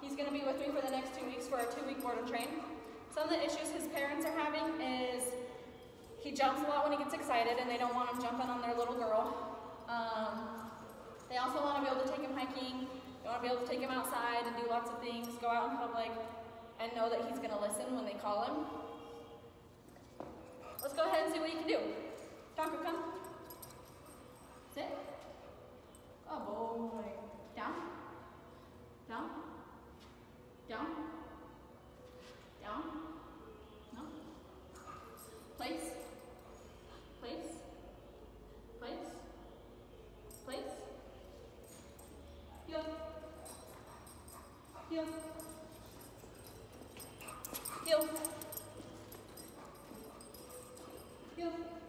He's gonna be with me for the next two weeks for a two-week board train. Some of the issues his parents are having is he jumps a lot when he gets excited and they don't want him jumping on their little girl. Um, they also want to be able to take him hiking. They want to be able to take him outside and do lots of things, go out in public, and know that he's going to listen when they call him. Let's go ahead and see what you can do. Tonka, come. Sit. Oh boy. heel, heel, heel.